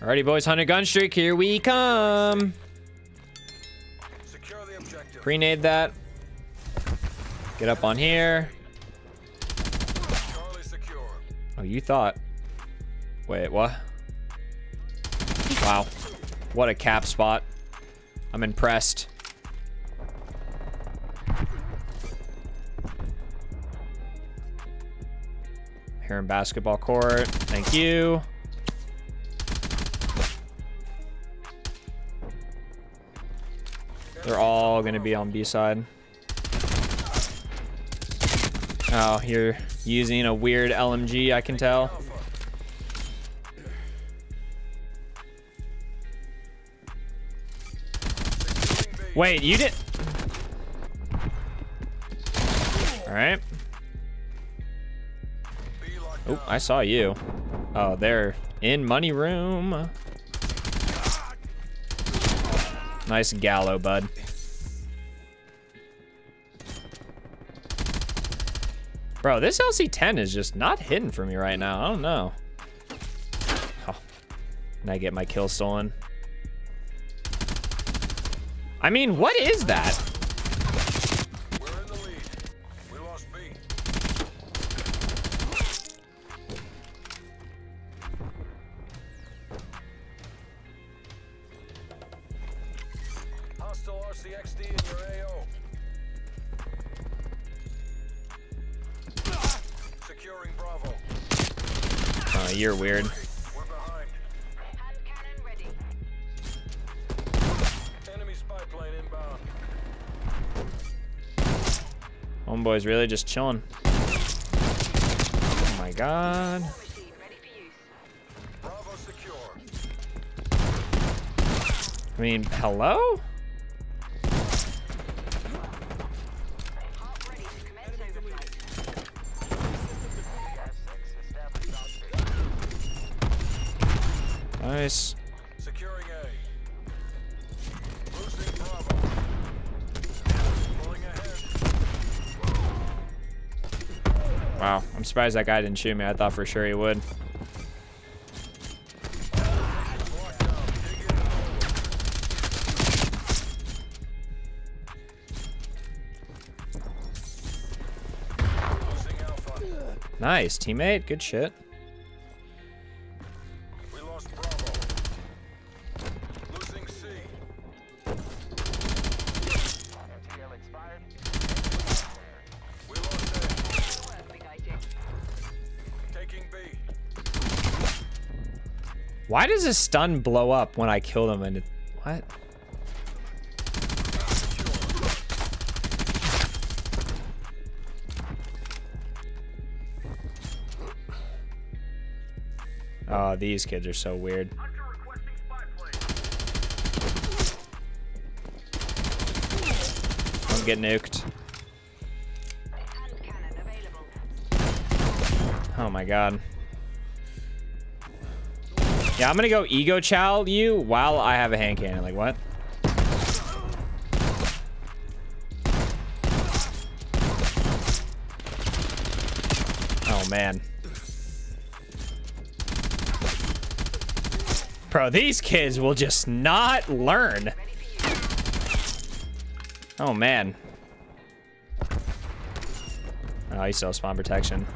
Alrighty, boys, 100 gun streak. Here we come. Secure the. Grenade that. Get up on here. Oh, you thought. Wait, what? Wow. What a cap spot. I'm impressed. Here in basketball court. Thank you. They're all to be on B side. Oh, you're using a weird LMG, I can tell. Wait, you did. All right. B Oh, I saw you. Oh, they're in money room. Nice Gallo, bud. Bro, this LC-10 is just not hitting for me right now. I don't know. Oh, and I get my kill stolen. I mean, what is that? Securing Bravo. Oh, you're weird. We're behind. Hand cannon ready. Enemy spy plane inbound. Homeboy's really just chilling. Oh my god. Machine ready for use. Bravo secure. I mean, hello? Nice. Securing A. Losing Bravo. Pulling ahead. Wow, I'm surprised that guy didn't shoot me. I thought for sure he would. Lockdown. Dig in. Losing Alpha. Nice, teammate. Good shit. Why does his stun blow up when I kill him and it... What? Oh, these kids are so weird. Don't get nuked. Oh my god. Yeah, I'm gonna go ego chow you while I have a hand cannon. Like, what? Oh man. Bro, these kids will just not learn. Oh man. Oh, he still has spawn protection.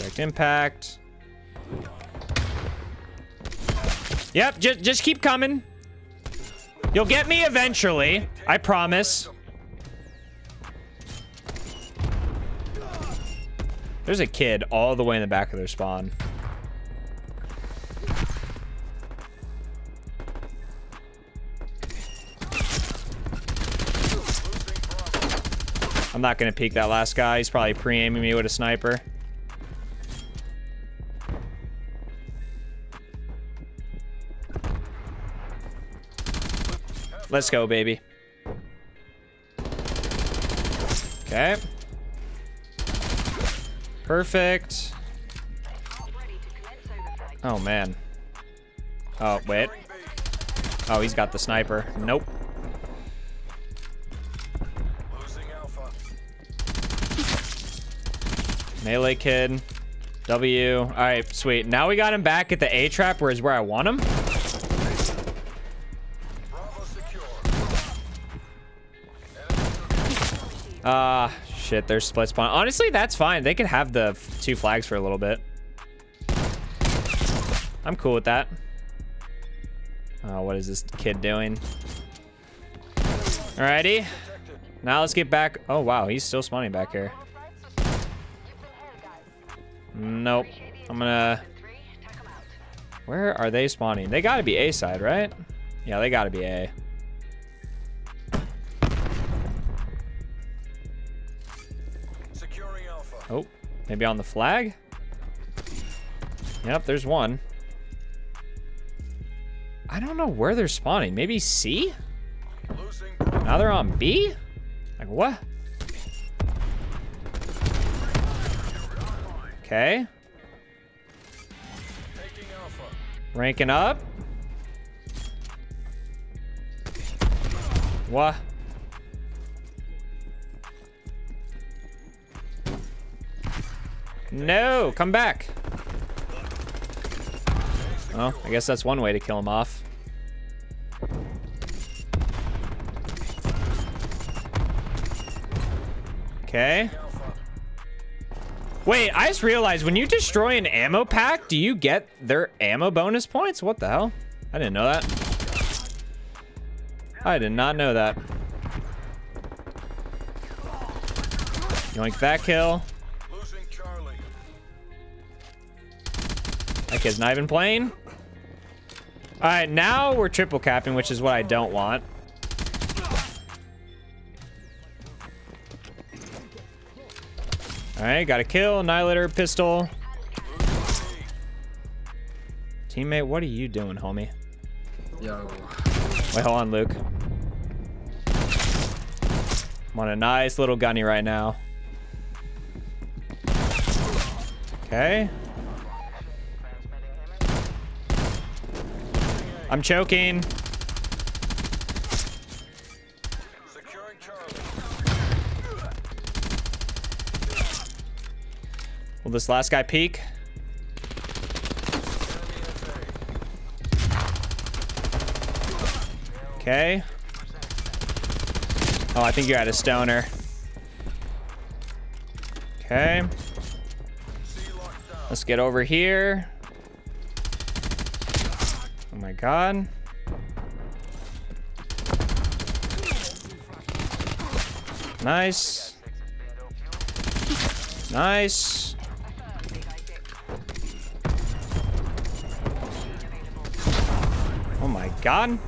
Direct impact. Yep, just just keep coming. You'll get me eventually. I promise. There's a kid all the way in the back of their spawn. I'm not gonna peek that last guy. He's probably pre-aiming me with a sniper. Let's go, baby. Okay. Perfect. Oh, man. Oh, wait. Oh, he's got the sniper. Nope. Melee kid. W. All right, sweet. Now we got him back at the A trap, where is where I want him. Ah, shit. There's split spawn. Honestly, that's fine. They could have the two flags for a little bit. I'm cool with that. Oh, what is this kid doing? Alrighty. Now let's get back. Oh, wow. He's still spawning back here. Nope. I'm gonna... Where are they spawning? They gotta be A side, right? Yeah, they gotta be A. Oh, maybe on the flag? Yep, there's one. I don't know where they're spawning. Maybe C? Now they're on B? Like what? Okay, ranking up. What? No, come back. Oh, I guess that's one way to kill him off. Okay. Wait, I just realized when you destroy an ammo pack, do you get their ammo bonus points? What the hell? I didn't know that. I did not know that. Yoink that kill. That kid's not even playing. All right, now we're triple capping, which is what I don't want. All right, got a kill, annihilator, pistol. Teammate, what are you doing, homie? Yo. Wait, hold on, Luke. I'm on a nice little gunny right now. Okay. I'm choking. Will this last guy peek? Okay. Oh, I think you're at a stoner. Okay. Let's get over here. My god. Nice. Nice. Oh my god.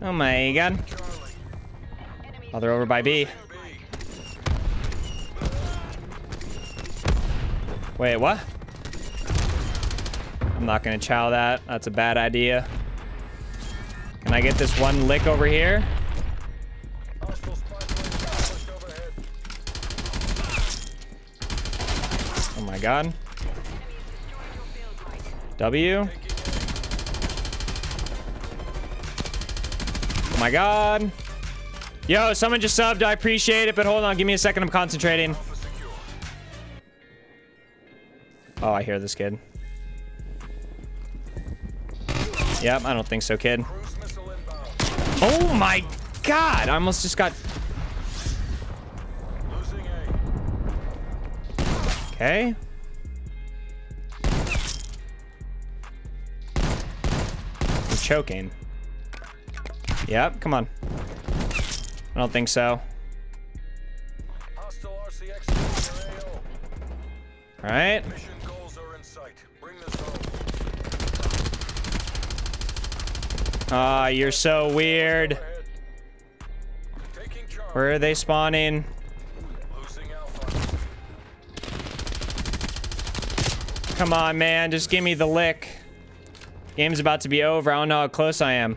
Oh my god. Oh, they're over by B. Wait, what? I'm not gonna chow that. That's a bad idea. Can I get this one lick over here? Oh my god. W. Oh my god. Yo, someone just subbed. I appreciate it, but hold on. Give me a second. I'm concentrating. Oh, I hear this kid. Yep, I don't think so, kid. Oh my god! I almost just got... Okay. I'm choking. Yep, come on. I don't think so. Alright. Ah, you're so weird. Where are they spawning? Come on, man. Just give me the lick. Game's about to be over. I don't know how close I am.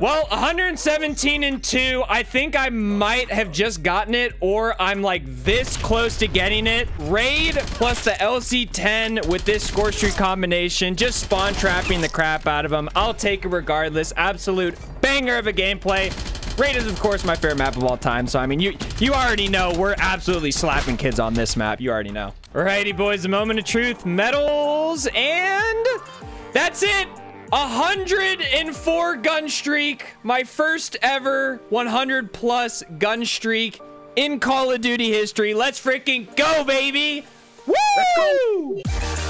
Well, 117 and 2. I think I might have just gotten it, or I'm like this close to getting it. Raid plus the LC10 with this score streak combination, just spawn trapping the crap out of them. I'll take it regardless. Absolute banger of a gameplay. Raid is, of course, my favorite map of all time. So, I mean, you you already know we're absolutely slapping kids on this map. You already know. Alrighty, boys, the moment of truth. Medals, and that's it. 104 gun streak. My first ever 100 plus gun streak in Call of Duty history. Let's freaking go, baby. Woo! Let's go.